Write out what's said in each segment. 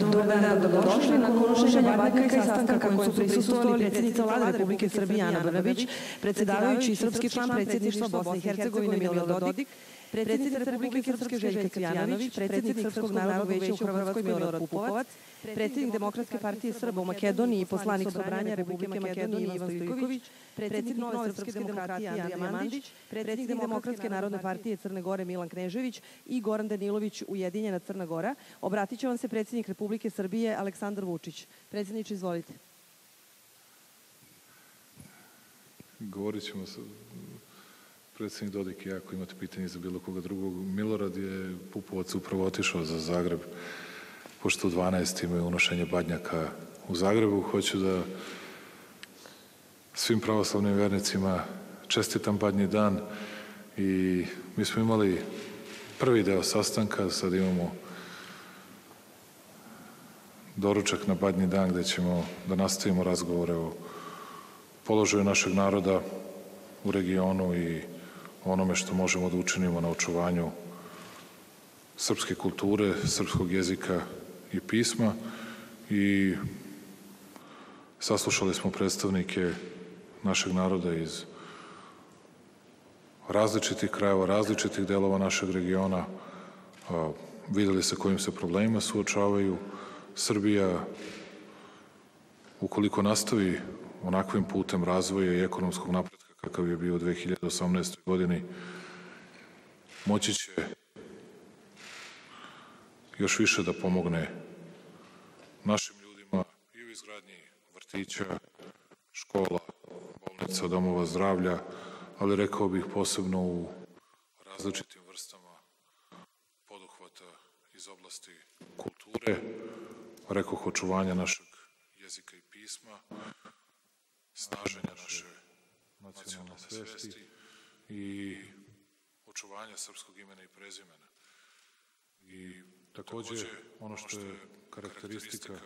Dobar dan, dobrodošli na unošenja Badnjaka i sastanka kojem su prisustovali predsjednica vlade Republike Srbije Ana Brnabić, predsjedavajući srpski član predsjedništva Bosne i Hercegovine Milorad Dodik, predsjednica Republike Srpske Željka Cvijanović, predsjednik Srpskog narodnog veća u Hrvatskoj Milorad Pupovac, predsjednik Demokratske partije Srba u Makedoniji i poslanik Sobranja Republike Makedonije Ivan Stojković, predsjednik Nove Srpske demokratije Andrija Mandić, predsjednik Demokratske narodne partije Crne Gore Milan Knežević i Goran Danilović Ujedinjena Crna Gora. Obratit će vam se predsjednik Republike Srbije Aleksandar Vučić. Predsjedniče, izvolite. Govorit ćemo sa predsjednik Dodik ako imate pitanje za bilo koga drugog. Milorad je Pupovac upravo otišao za Zagreb, pošto u 12 imaju unošenje badnjaka u Zagrebu. Hoću da svim pravoslavnim vernicima čestitam badnji dan i mi smo imali prvi deo sastanka, sad imamo doručak na badnji dan gde ćemo da nastavimo razgovore o položaju našeg naroda u regionu i onome što možemo da učinimo na očuvanju srpske kulture, srpskog jezika i pisma i saslušali smo predstavnike našeg naroda iz različitih krajeva, različitih delova našeg regiona, videli sa kojim se problemima suočavaju. Srbija, ukoliko nastavi onakvim putem razvoja i ekonomskog napretka kakav je bio u 2018. godini, moći će još više da pomogne našim ljudima i u izgradnji vrtića, škola, bolnica, domova zdravlja, ali rekao bih posebno u različitim vrstama poduhvata iz oblasti kulture, rekoh očuvanja našeg jezika i pisma, snaženja naše nacionalne svesti i očuvanja srpskog imena i prezimena. I takođe, ono što je karakteristika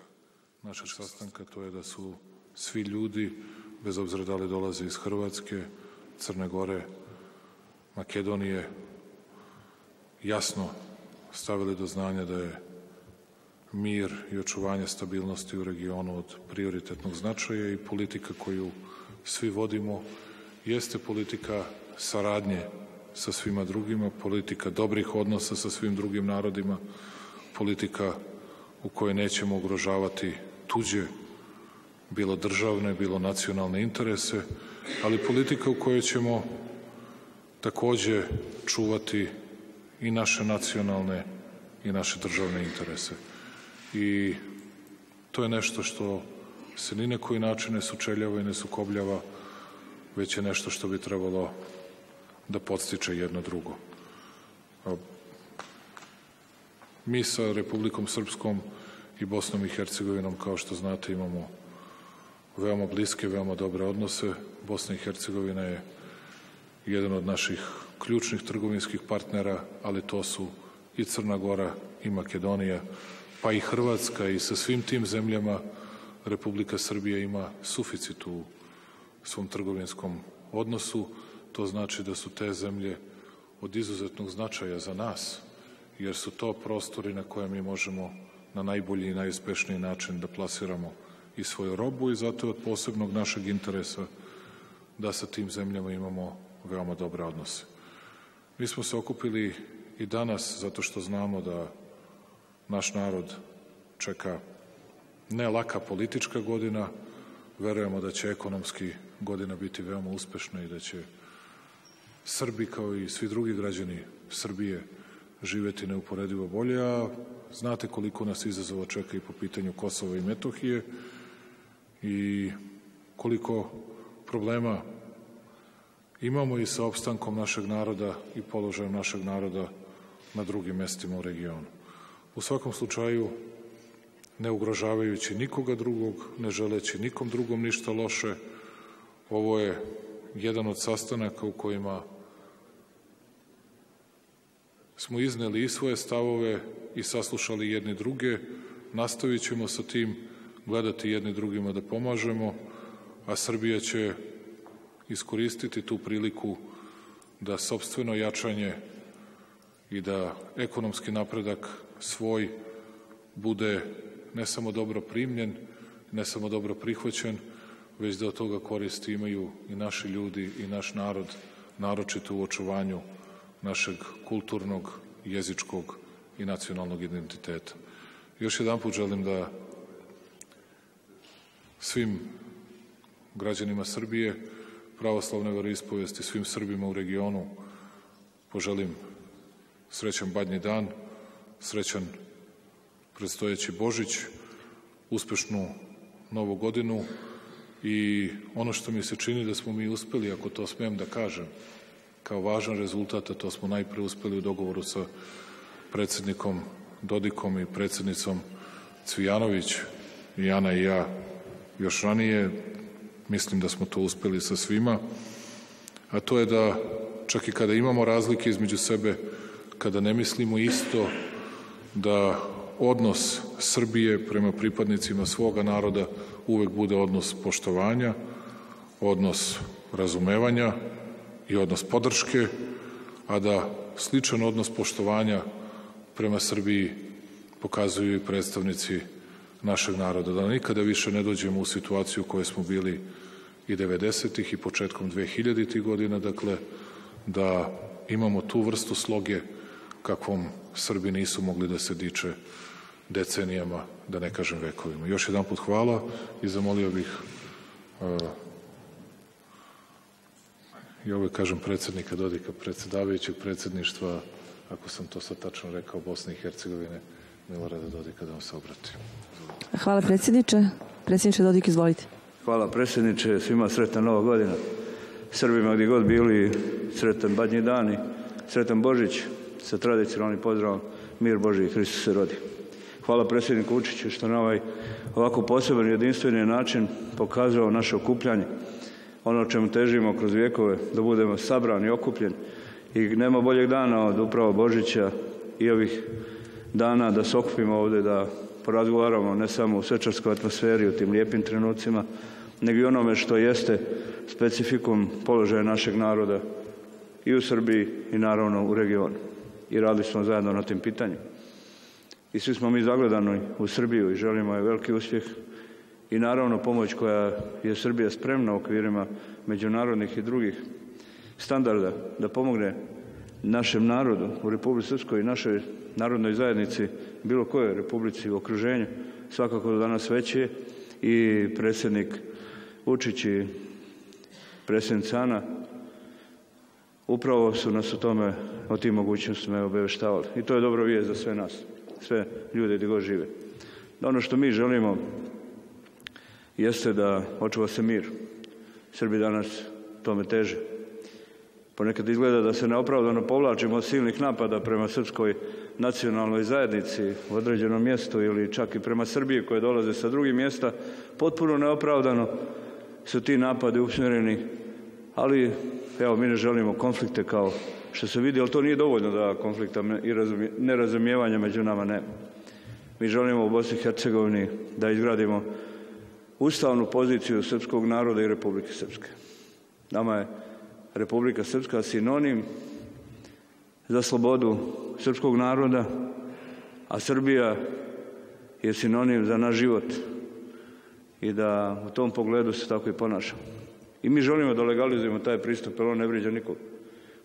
našeg sastanka, to je da su svi ljudi, bez obzira da li dolaze iz Hrvatske, Crne Gore, Makedonije, jasno stavili do znanja da je mir i očuvanje stabilnosti u regionu od prioritetnog značaja i politika koju svi vodimo jeste politika saradnje sa svima drugima, politika dobrih odnosa sa svim drugim narodima, politika u kojoj nećemo ugrožavati tuđe, bilo državne, bilo nacionalne interese, ali politika u kojoj ćemo takođe čuvati i naše nacionalne i naše državne interese. I to je nešto što se ni na koji način ne sučeljava i ne sukobljava, već je nešto što bi trebalo da podstiče jedno drugo. Mi sa Republikom Srpskom i Bosnom i Hercegovinom, kao što znate, imamo veoma bliske, veoma dobre odnose. Bosna i Hercegovina je jedan od naših ključnih trgovinskih partnera, ali to su i Crna Gora i Makedonija, pa i Hrvatska i sa svim tim zemljama Republika Srbija ima suficit u svom trgovinskom odnosu. To znači da su te zemlje od izuzetnog značaja za nas, jer su to prostori na koje mi možemo na najbolji i najuspešniji način da plasiramo i svoju robu i zato je od posebnog našeg interesa da sa tim zemljama imamo veoma dobre odnose. Mi smo se okupili i danas zato što znamo da naš narod čeka ne laka politička godina, verujemo da će ekonomski godina biti veoma uspešna i da će Srbi kao i svi drugi građani Srbije živeti neuporedivo bolje, a znate koliko nas izazova čeka i po pitanju Kosova i Metohije i koliko problema imamo i sa opstankom našeg naroda i položajem našeg naroda na drugim mestima u regionu. U svakom slučaju, ne ugrožavajući nikoga drugog, ne želeći nikom drugom ništa loše, ovo je jedan od sastanaka u kojima smo izneli i svoje stavove i saslušali jedni druge, nastavit ćemo sa tim, gledati jedni drugima da pomažemo, a Srbija će iskoristiti tu priliku da sobstveno jačanje i da ekonomski napredak svoj bude ne samo dobro primljen, ne samo dobro prihvaćen, već da od toga koristi imaju i naši ljudi i naš narod, naročito u očuvanju našeg kulturnog, jezičkog i nacionalnog identiteta. Još jedan put želim da svim građanima Srbije, pravoslavne veroispovesti, svim Srbima u regionu poželim srećan badnji dan, srećan predstojeći Božić, uspešnu novu godinu i ono što mi se čini da smo mi uspeli, ako to smem da kažem, kao važan rezultat, a to smo najpre uspeli u dogovoru sa predsednikom Dodikom i predsednicom Cvijanović, i Ana i ja još ranije, mislim da smo to uspeli sa svima, a to je da čak i kada imamo razlike između sebe, kada ne mislimo isto, da odnos Srbije prema pripadnicima svoga naroda uvek bude odnos poštovanja, odnos razumevanja i odnos podrške, a da sličan odnos poštovanja prema Srbiji pokazuju i predstavnici našeg naroda. Da nikada više ne dođemo u situaciju u kojoj smo bili i 90. i početkom 2000. godina, dakle, da imamo tu vrstu sloge kakvom Srbi nisu mogli da se diče decenijama, da ne kažem vekovima. Još jedan put hvala i zamolio bih uh, i ovo kažem predsednika Dodika, predsedavajućeg predsedništva, ako sam to sad tačno rekao, Bosne i Hercegovine, Milorada Dodika da vam se obrati. Hvala predsjedniče. Predsjedniče Dodik, izvolite. Hvala predsjedniče, svima sretna nova godina. Srbima gdje god bili, sretan badnji dan i sretan Božić sa tradicionalnim pozdravom Mir Boži i Hristos se rodi. Hvala predsjedniku Vučiću što na ovaj ovako poseban jedinstveni način pokazao naše okupljanje, ono čemu težimo kroz vijekove, da budemo sabrani, okupljeni i nema boljeg dana od upravo Božića i ovih dana da se okupimo ovde, da porazgovaramo ne samo u svečarskoj atmosferi, u tim lijepim trenucima, nego i onome što jeste specifikum položaja našeg naroda i u Srbiji i naravno u regionu. I radili smo zajedno na tim pitanjima. I svi smo mi zagledani u Srbiju i želimo je veliki uspjeh i naravno pomoć koja je Srbija spremna u okvirima međunarodnih i drugih standarda da pomogne našem narodu u Republike Srpskoj i našoj narodnoj zajednici, bilo kojoj republici u okruženju, svakako da danas veće i predsjednik Vučić i predsjednik Cana upravo su nas o tome, o tim mogućnostima obeveštavali. I to je dobro vijest za sve nas, sve ljude gdje god žive. Da ono što mi želimo jeste da očuva se mir. Srbi danas tome teže. Ponekad izgleda da se neopravdano povlačimo od silnih napada prema srpskoj nacionalnoj zajednici u određenom mjestu ili čak i prema Srbiji koje dolaze sa drugih mjesta, potpuno neopravdano su ti napadi usmjereni, ali evo mi ne želimo konflikte kao što se vidi, ali to nije dovoljno da konflikta i nerazumijevanja među nama nema. Mi želimo u Bosni i Hercegovini da izgradimo ustavnu poziciju srpskog naroda i Republike Srpske. Nama je Republika Srpska sinonim za slobodu srpskog naroda, a Srbija je sinonim za naš život i da u tom pogledu se tako i ponašamo. I mi želimo da legalizujemo taj pristup, jer on ne vriđa nikog.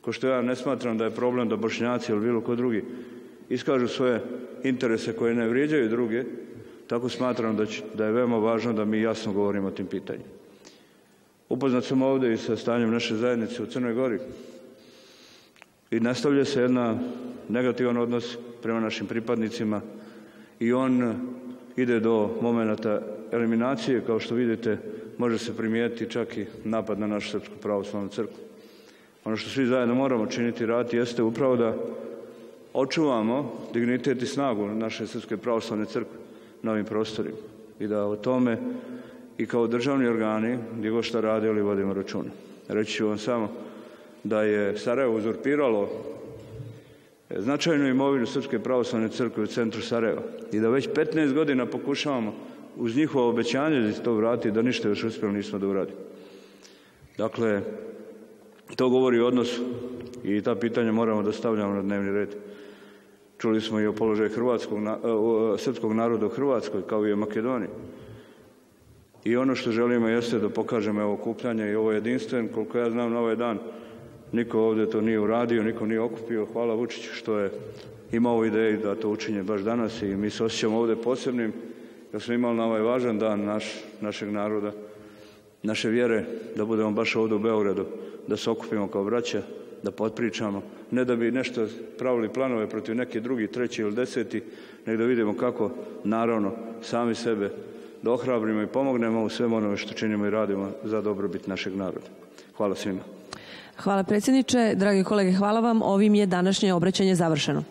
Ko što ja ne smatram da je problem da bošnjaci ili bilo ko drugi iskažu svoje interese koje ne vrijeđaju druge, tako smatram da, će, da je veoma važno da mi jasno govorimo o tim pitanjima. Upoznat sam ovde i sa stanjem naše zajednice u Crnoj Gori i nastavlja se jedna negativan odnos prema našim pripadnicima i on ide do momenta eliminacije, kao što vidite, može se primijetiti čak i napad na našu Srpsku pravoslavnu crkvu. Ono što svi zajedno moramo činiti rati jeste upravo da očuvamo dignitet i snagu naše Srpske pravoslavne crkve na ovim prostorima i da o tome i kao državni organi gdje god šta radili vodimo računa. Reći ću vam samo da je Sarajevo uzurpiralo značajnu imovinu Srpske pravoslavne crkve u centru Sarajeva i da već 15 godina pokušavamo uz njihovo obećanje da se to vrati, da ništa još uspjeli nismo da uradimo. Dakle, to govori o odnosu i ta pitanja moramo da stavljamo na dnevni red. Čuli smo i o položaju hrvatskog, srpskog naroda u Hrvatskoj, kao i u Makedoniji. I ono što želimo jeste da pokažemo ovo okupljanje i ovo jedinstven, koliko ja znam na ovaj dan, niko ovde to nije uradio, niko nije okupio. Hvala Vučiću što je imao ideju da to učinje baš danas i mi se osjećamo ovde posebnim, da smo imali na ovaj važan dan naš, našeg naroda, naše vjere, da budemo baš ovde u Beogradu, da se okupimo kao braća, da potpričamo, ne da bi nešto pravili planove protiv neke drugi, treći ili deseti, nego da vidimo kako, naravno, sami sebe da ohrabrimo i pomognemo u svemu onome što činimo i radimo za dobrobit našeg naroda. Hvala svima. Hvala predsjedniče. Dragi kolege, hvala vam. Ovim je današnje obraćanje završeno.